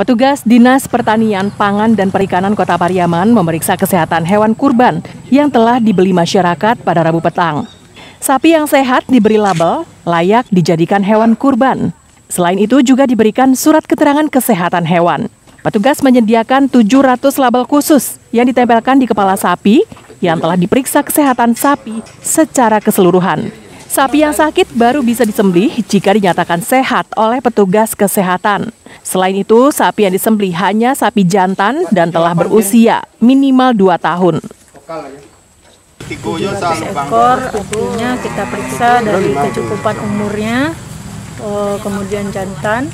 Petugas Dinas Pertanian, Pangan, dan Perikanan Kota Pariaman memeriksa kesehatan hewan kurban yang telah dibeli masyarakat pada Rabu petang. Sapi yang sehat diberi label layak dijadikan hewan kurban. Selain itu juga diberikan surat keterangan kesehatan hewan. Petugas menyediakan 700 label khusus yang ditempelkan di kepala sapi yang telah diperiksa kesehatan sapi secara keseluruhan. Sapi yang sakit baru bisa disembelih jika dinyatakan sehat oleh petugas kesehatan. Selain itu, sapi yang disembelih hanya sapi jantan dan telah berusia minimal 2 tahun. ekor artinya kita periksa dari kecukupan umurnya, eh, kemudian jantan,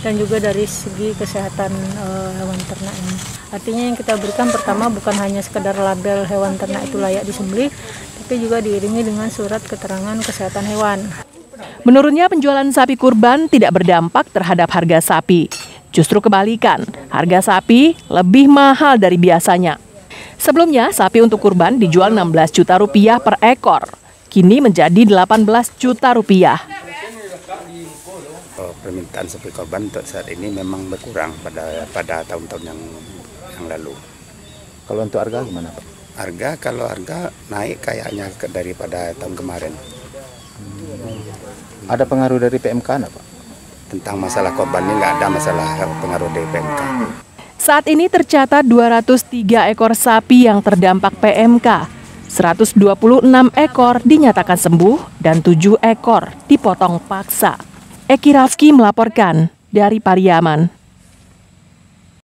dan juga dari segi kesehatan eh, hewan ternak ini. Artinya yang kita berikan pertama bukan hanya sekedar label hewan ternak itu layak disembelih, tapi juga diiringi dengan surat keterangan kesehatan hewan. Menurutnya penjualan sapi kurban tidak berdampak terhadap harga sapi. Justru kebalikan, harga sapi lebih mahal dari biasanya. Sebelumnya, sapi untuk kurban dijual 16 juta rupiah per ekor. Kini menjadi 18 juta rupiah. Oh, permintaan sapi korban untuk saat ini memang berkurang pada pada tahun-tahun yang yang lalu. Kalau untuk harga gimana Pak? Harga kalau harga naik kayaknya daripada tahun kemarin. Ada pengaruh dari PMK nggak Pak? Tentang masalah korban ini nggak ada masalah pengaruh dari PMK. Saat ini tercatat 203 ekor sapi yang terdampak PMK. 126 ekor dinyatakan sembuh dan 7 ekor dipotong paksa. Eki Rafki melaporkan dari Pariaman.